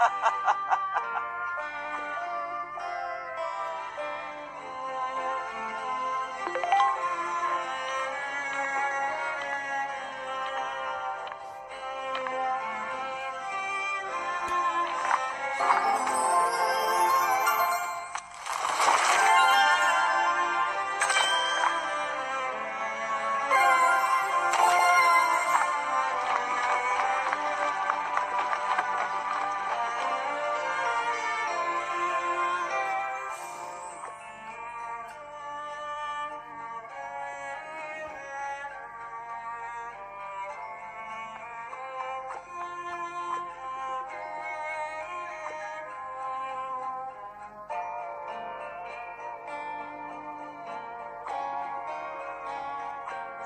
ha ha ha